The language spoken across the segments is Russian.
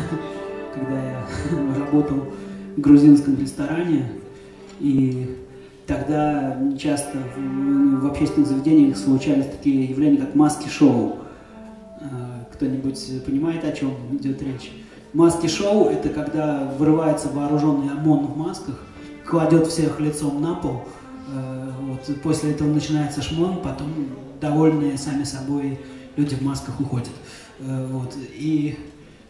когда я работал в грузинском ресторане, и тогда часто в, в общественных заведениях случались такие явления, как маски-шоу. А, кто-нибудь понимает, о чем идет речь? Маски-шоу – это когда вырывается вооруженный ОМОН в масках, кладет всех лицом на пол, а, вот, после этого начинается шмон, потом довольные сами собой люди в масках уходят. А, вот, и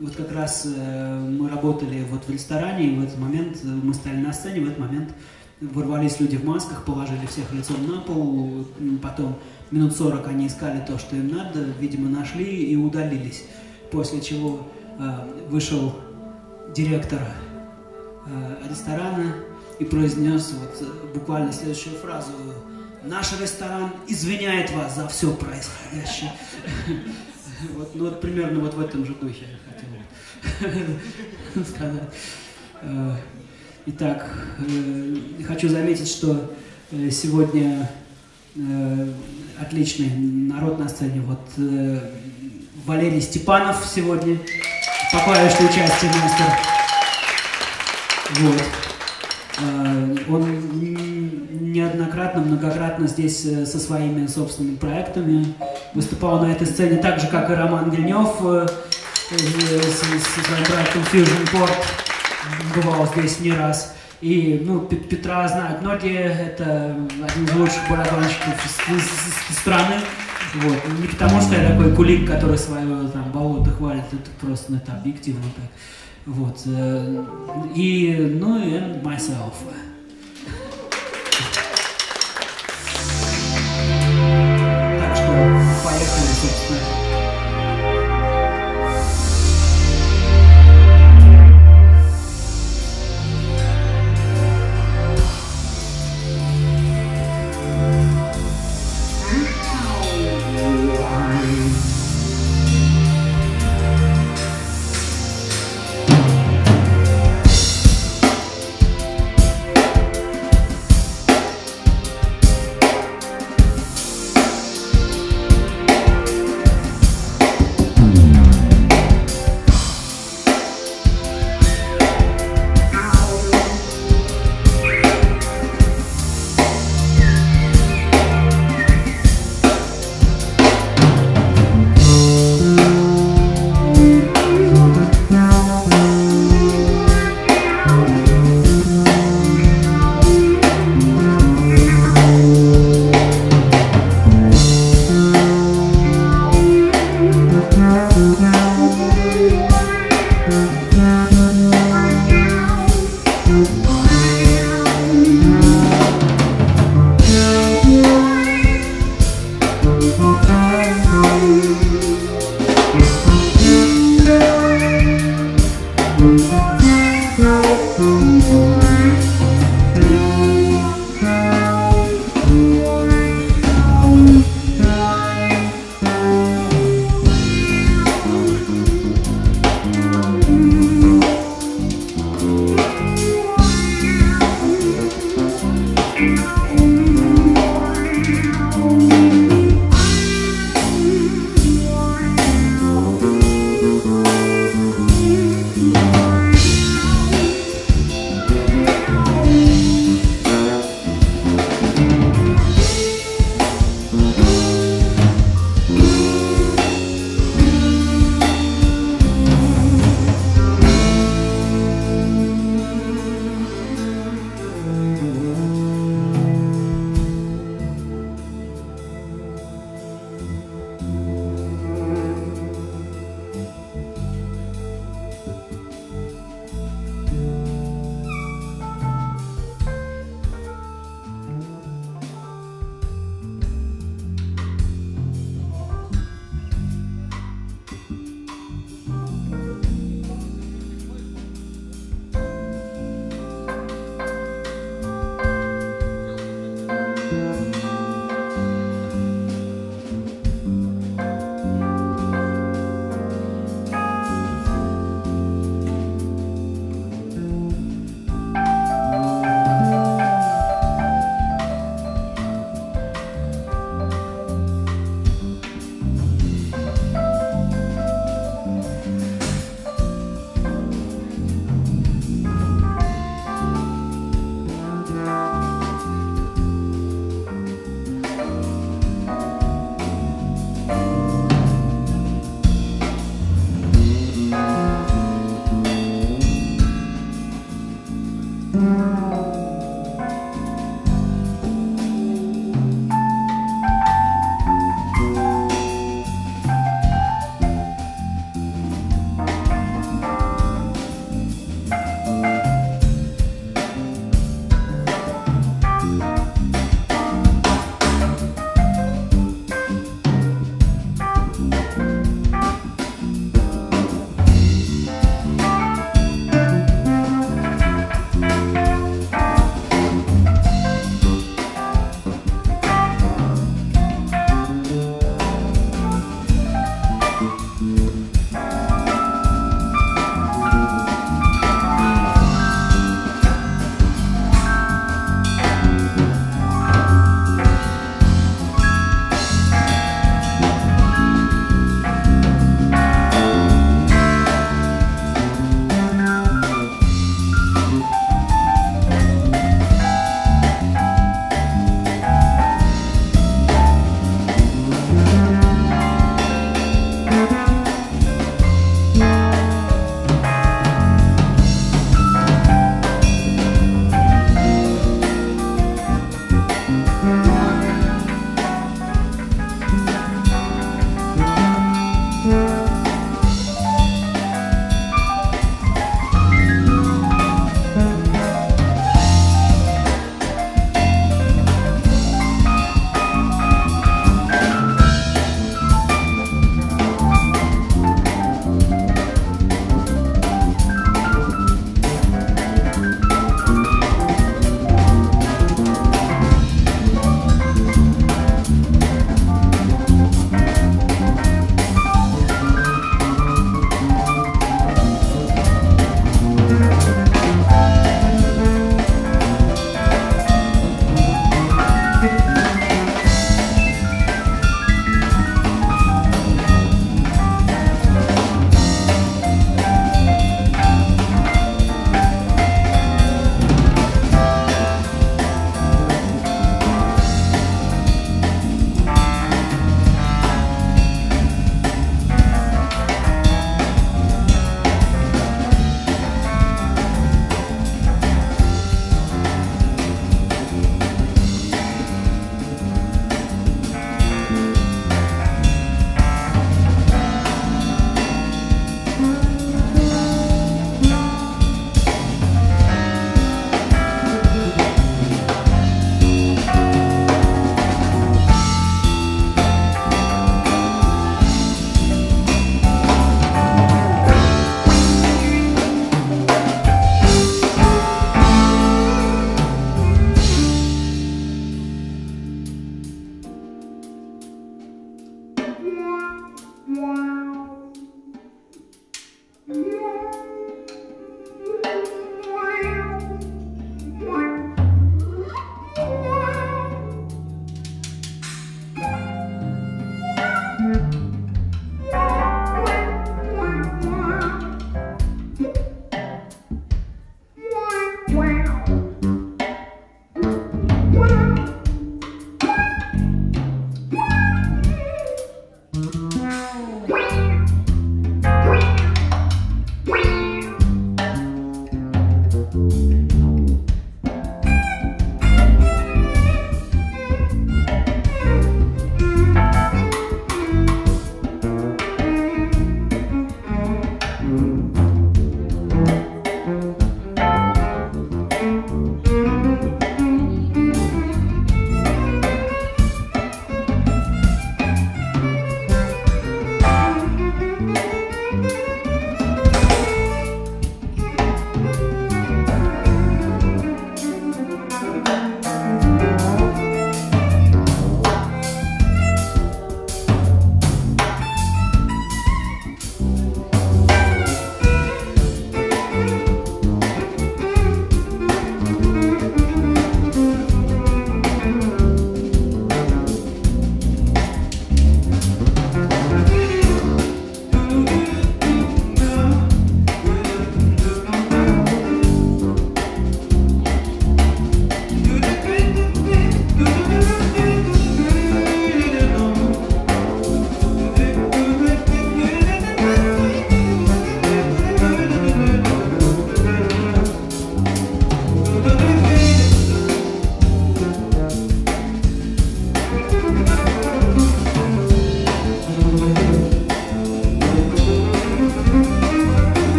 вот как раз э, мы работали вот в ресторане, и в этот момент э, мы стали на сцене, в этот момент ворвались люди в масках, положили всех лицом на пол, потом минут 40 они искали то, что им надо, видимо, нашли и удалились. После чего э, вышел директор ресторана и произнес вот буквально следующую фразу. Наш ресторан извиняет вас за все происходящее. Ну вот примерно вот в этом же духе сказать. Э, итак, э, хочу заметить, что э, сегодня отличный народ на сцене. Вот Валерий Степанов сегодня по клавишной участие мастер. Вот. Он неоднократно, многократно здесь со своими собственными проектами выступал на этой сцене, так же, как и Роман Гринев с своим проектом Fusion Port, бывал здесь не раз. И, ну, Петра знают многие, это один из лучших барабанщиков страны. Вот. Не потому, что я такой кулик, который свое там болото хвалит, это просто ну, это объективно так. Вот. Э, и, ну, и myself. Так что поехали, собственно.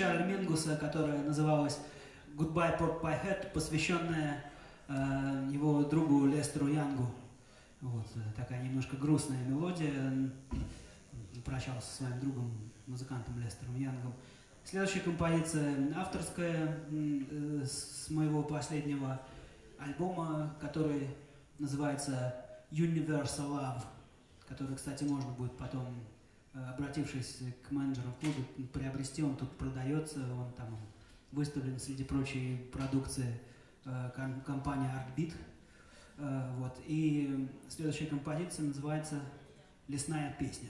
Чарли Мингуса, которая называлась Goodbye Port by Head, посвященная э, его другу Лестеру Янгу. Вот, э, такая немножко грустная мелодия. Прощался со своим другом, музыкантом Лестером Янгом. Следующая композиция авторская э, с моего последнего альбома, который называется Universal Love, который, кстати, можно будет потом, обратившись к менеджеру клуба, приобрести. Он тут продается, он там выставлен среди прочей продукции компании Artbeat. Э, вот. И следующая композиция называется «Лесная песня».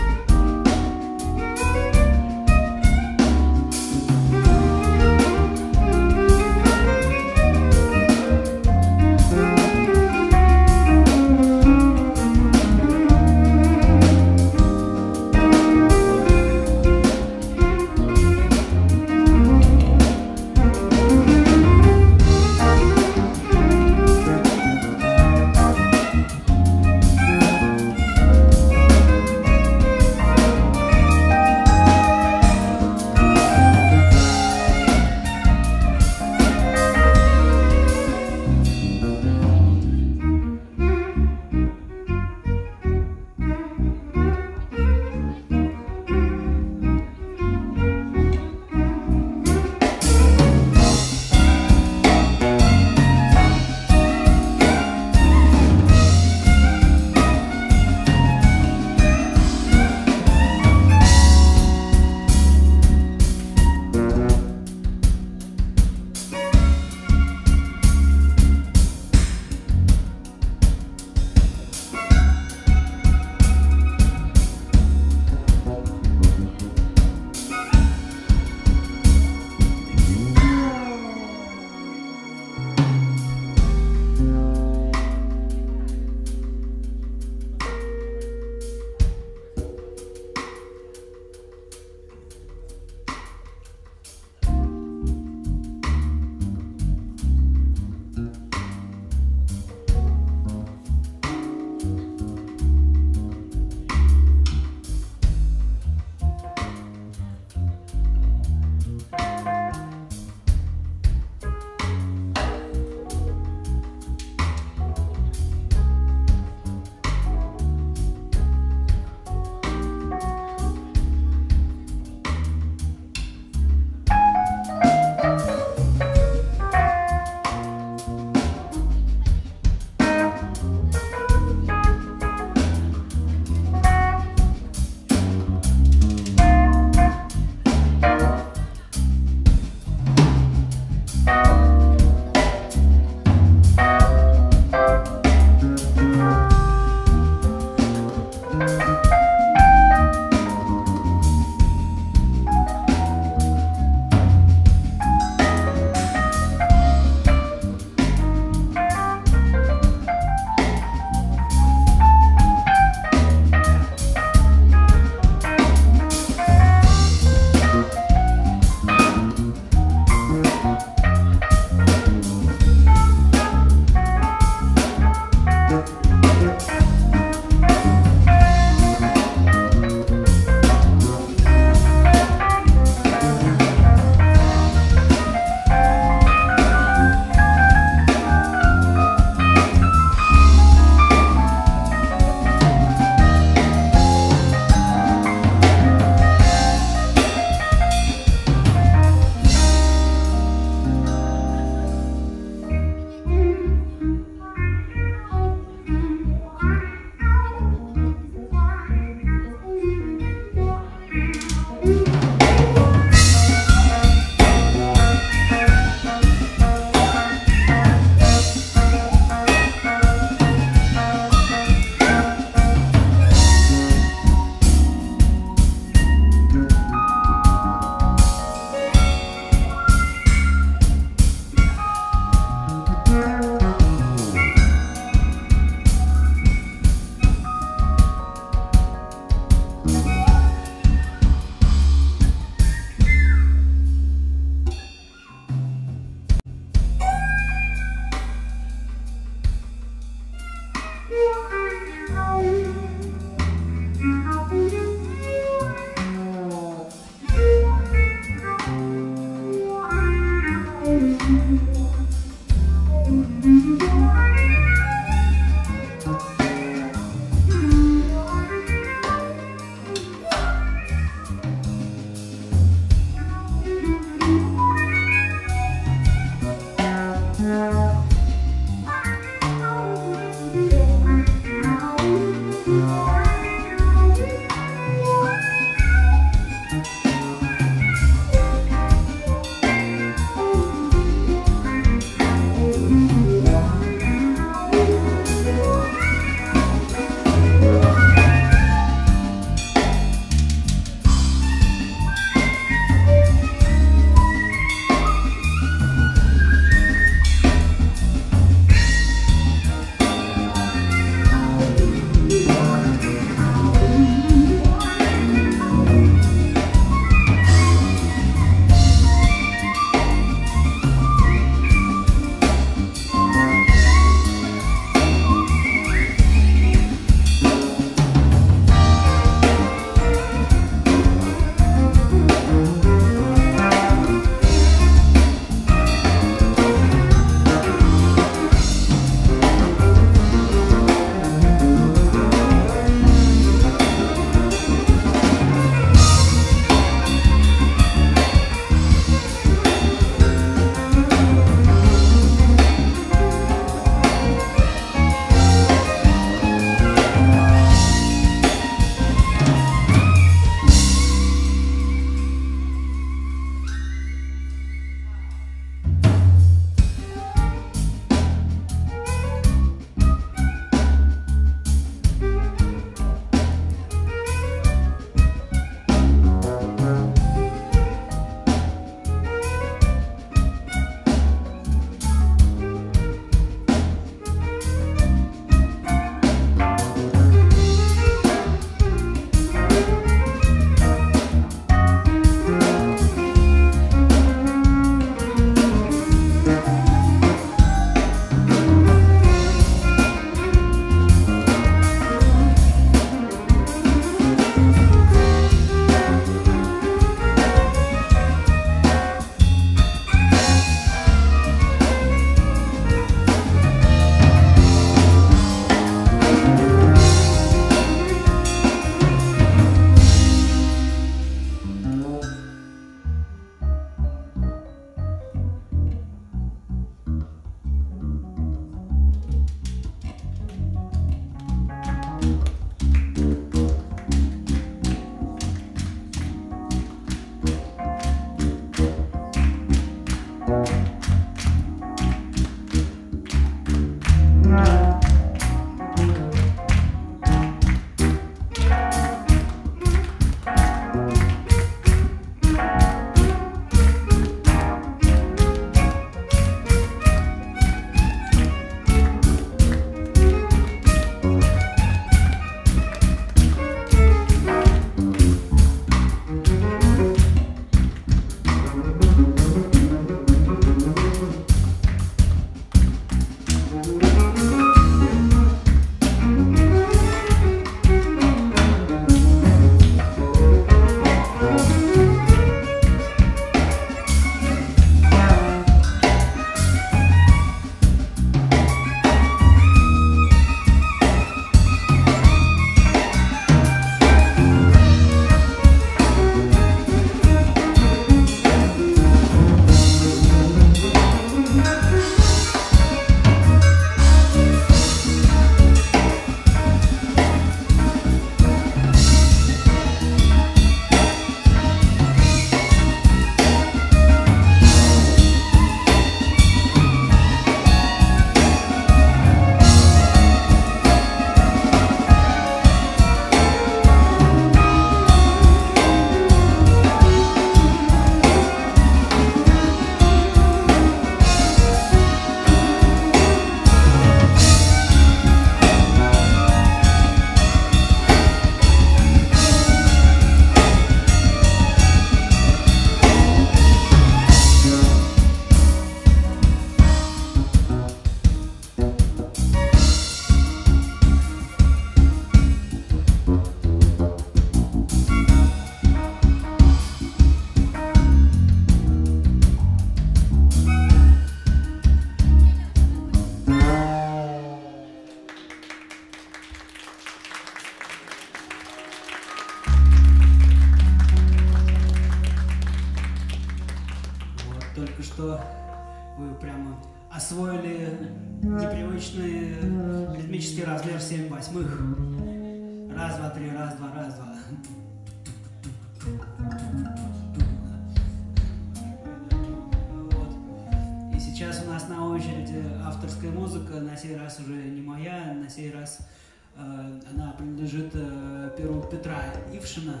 Принадлежит э, перу Петра Ившина.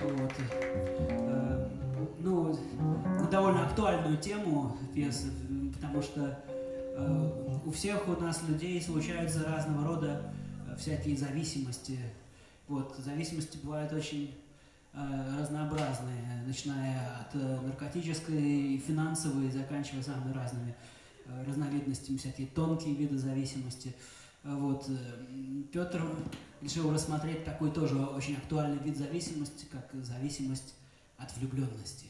Э, вот. Э, ну, на довольно актуальную тему пьесы, потому что у всех у нас людей случаются разного рода всякие зависимости. Вот, зависимости бывают очень разнообразные, начиная от наркотической, финансовой, заканчивая самыми разными разновидностями, всякие тонкие виды зависимости. Вот. Э, Петр решил рассмотреть такой тоже очень актуальный вид зависимости, как зависимость от влюбленности.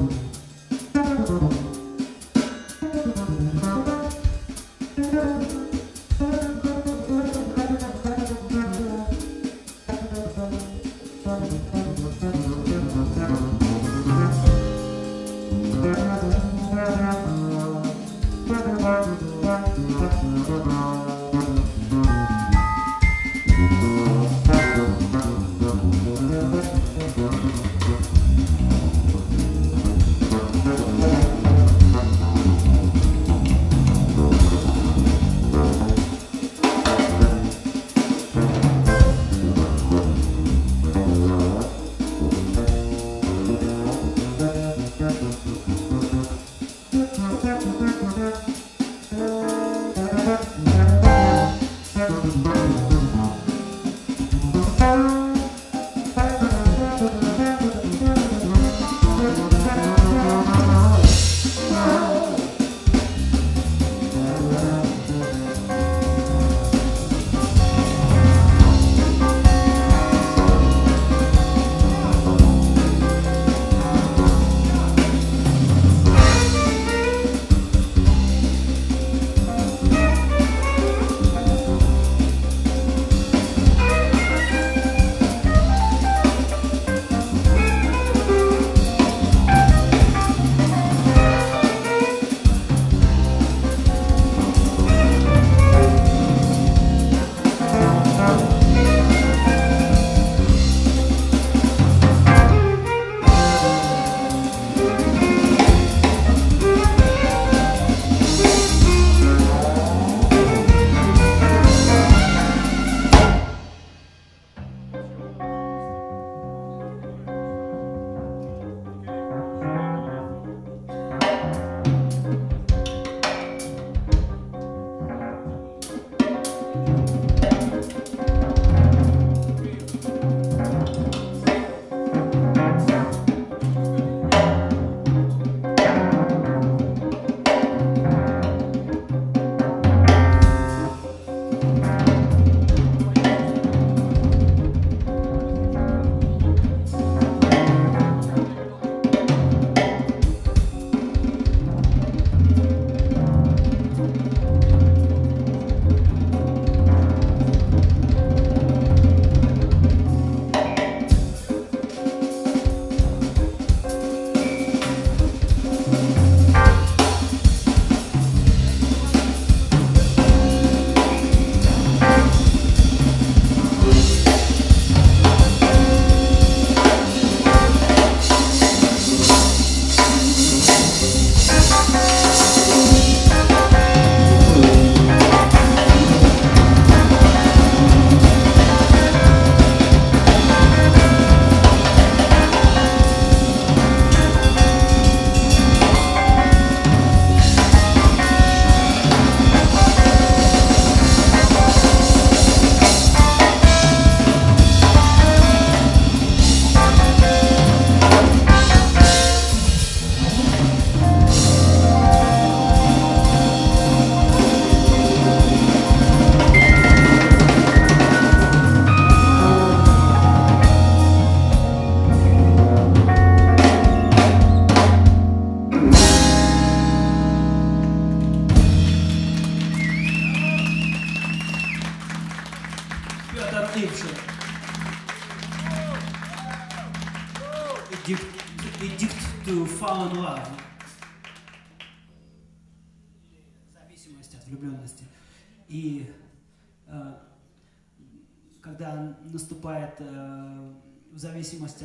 Зависимости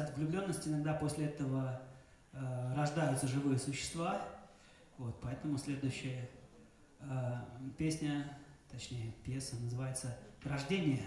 от влюбленности иногда после этого э, рождаются живые существа. Вот, поэтому следующая э, песня, точнее пьеса называется «Рождение».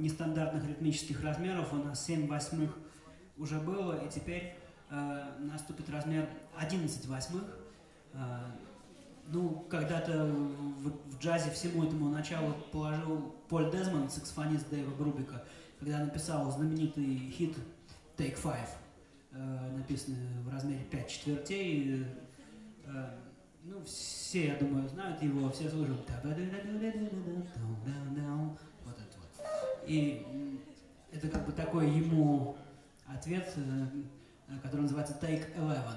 Нестандартных ритмических размеров. У нас 7 восьмых уже было, и теперь э, наступит размер 11 восьмых. Э, ну, когда-то в, в джазе всему этому началу положил Поль Дезмонд, саксофонист Дэйва Грубика, когда написал знаменитый хит Take Five, э, написанный в размере 5 четвертей. Э, ну, все, я думаю, знают его, все слышат. И это как бы такой ему ответ, э, который называется Take Eleven.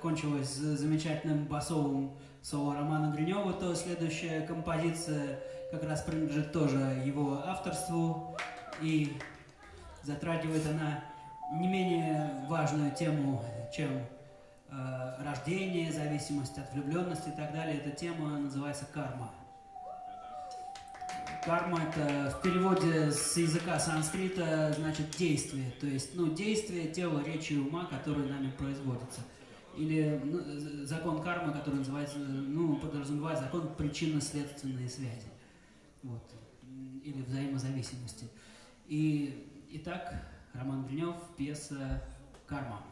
Закончилось замечательным басовым соло Романа Гринева, то следующая композиция как раз принадлежит тоже его авторству. И затрагивает она не менее важную тему, чем э, рождение, зависимость от влюбленности и так далее. Эта тема называется карма. Карма это в переводе с языка санскрита значит действие, то есть ну, действие тела, речи и ума, которые нами производятся. Или ну, закон кармы, который называется, ну, подразумевает закон причинно-следственной связи. Вот. Или взаимозависимости. И итак, Роман Гринев, пьеса «Карма».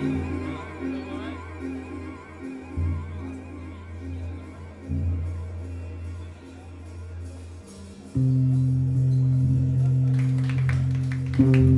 thank mm -hmm. you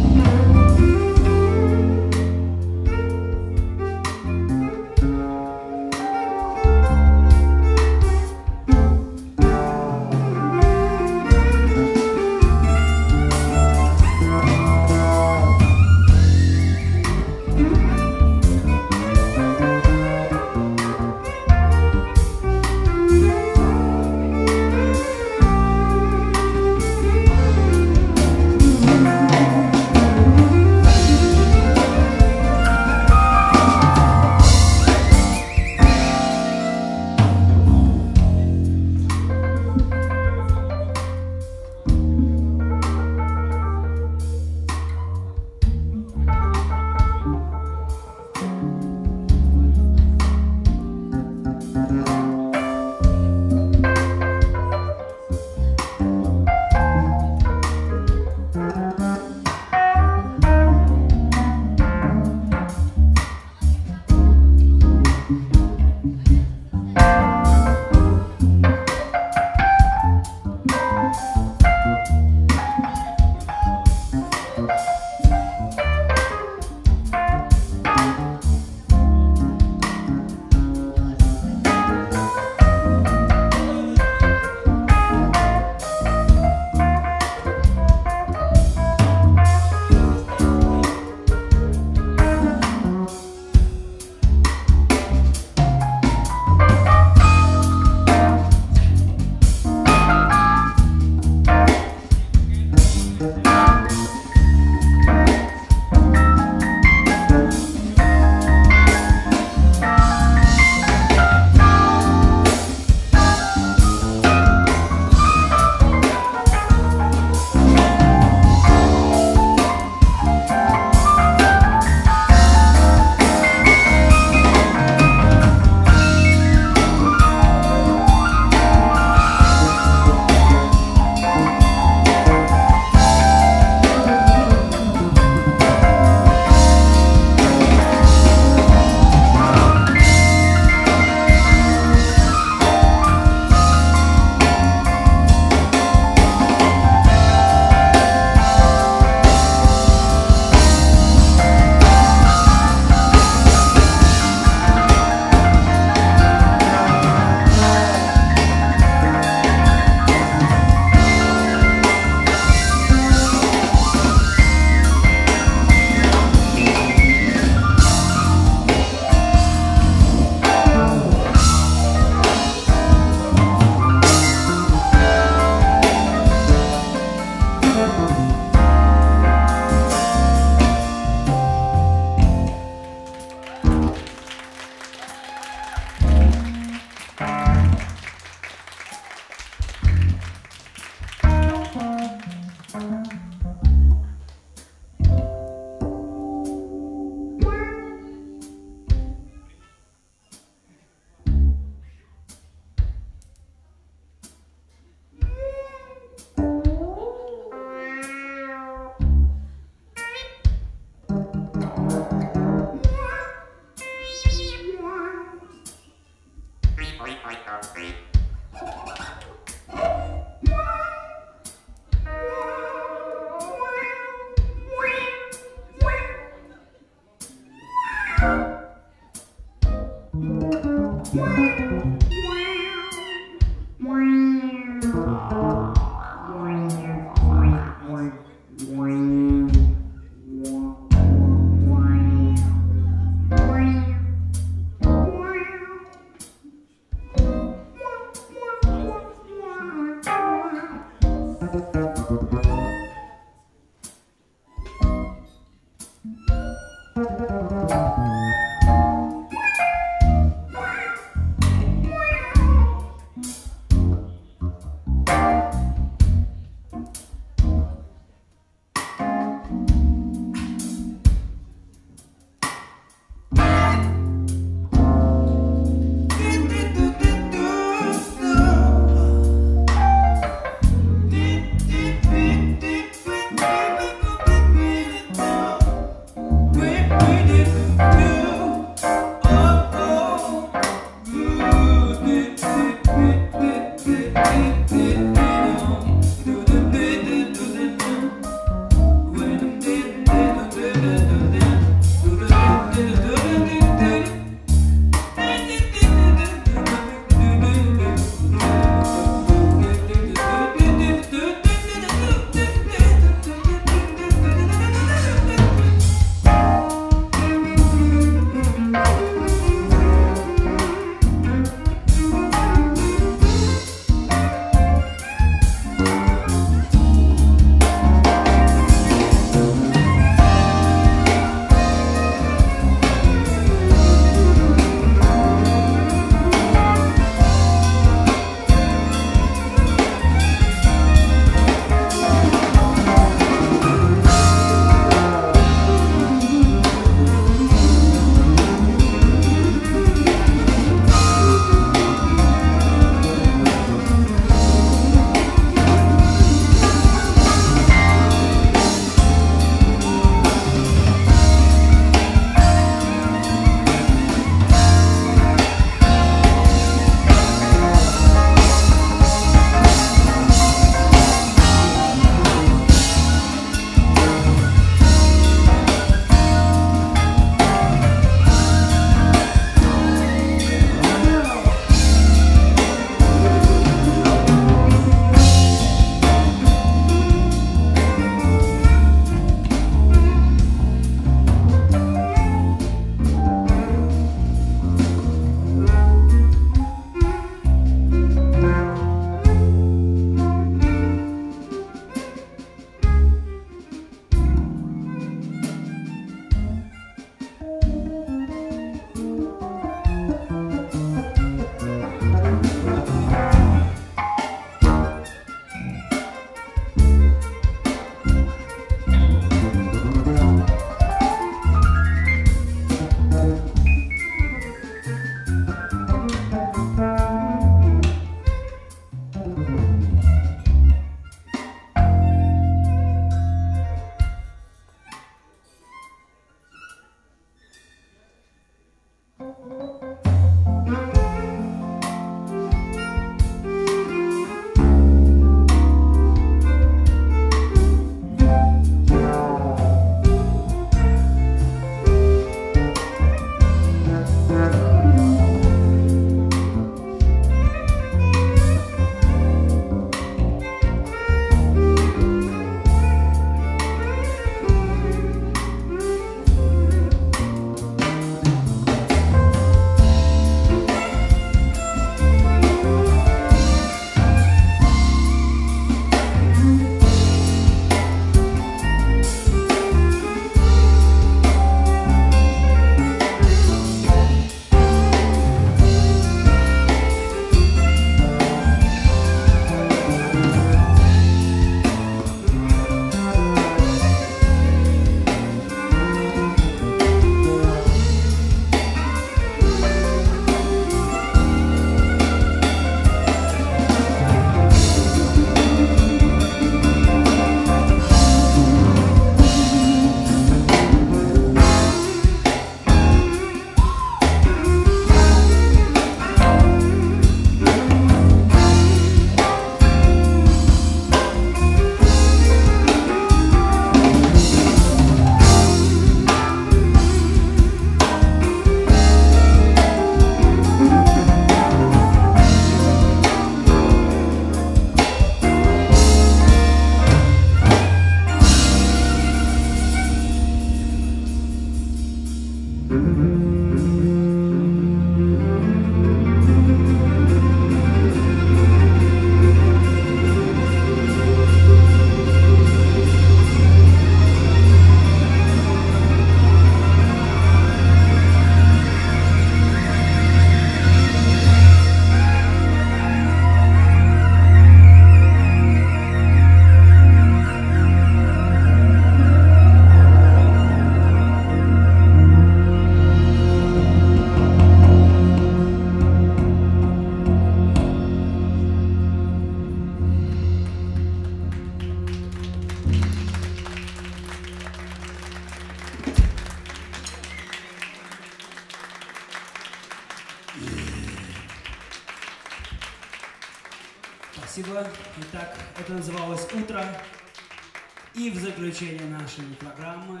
заключение нашей программы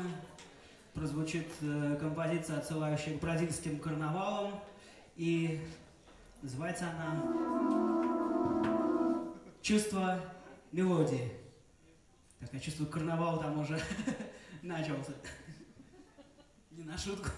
прозвучит э, композиция, отсылающая к бразильским карнавалам. И называется она «Чувство мелодии». Так, я чувствую, карнавал там уже начался. Не на шутку.